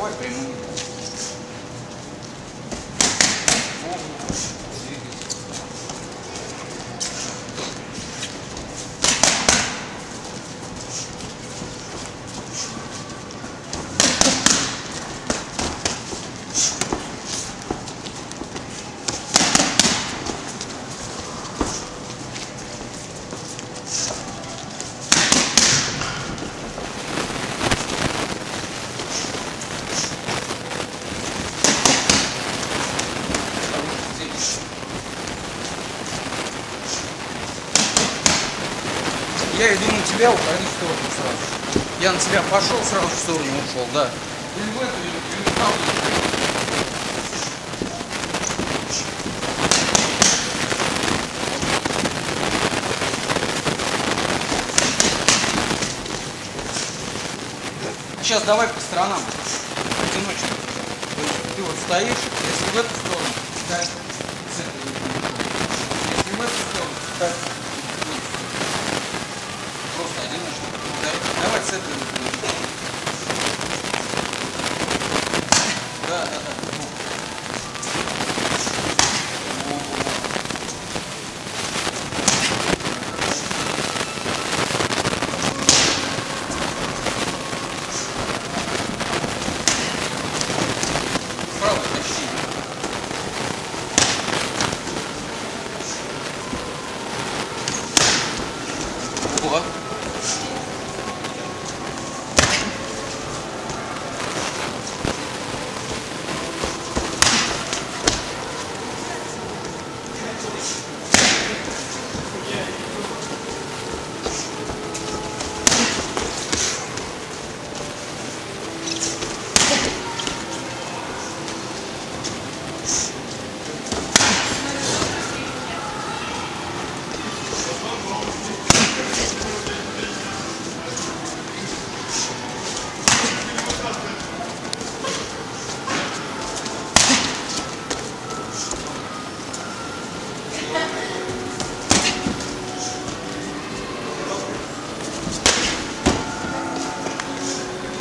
давай Я иду на тебя, уходи в сторону сразу. Я на тебя пошел, сразу в сторону ушел, да. Или в эту, или, в правую. Сейчас давай по сторонам. Одиночно. Ты вот стоишь, если в эту сторону, ставь с этой стороны. Если в эту сторону, ставь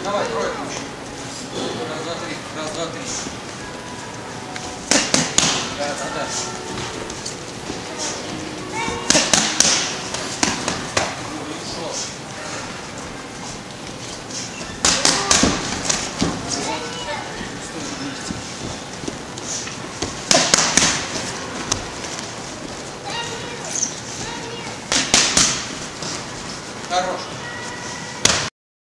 Давай, тройку еще. Раз, два, три. Раз, два, три. Да, да, да. Хорош.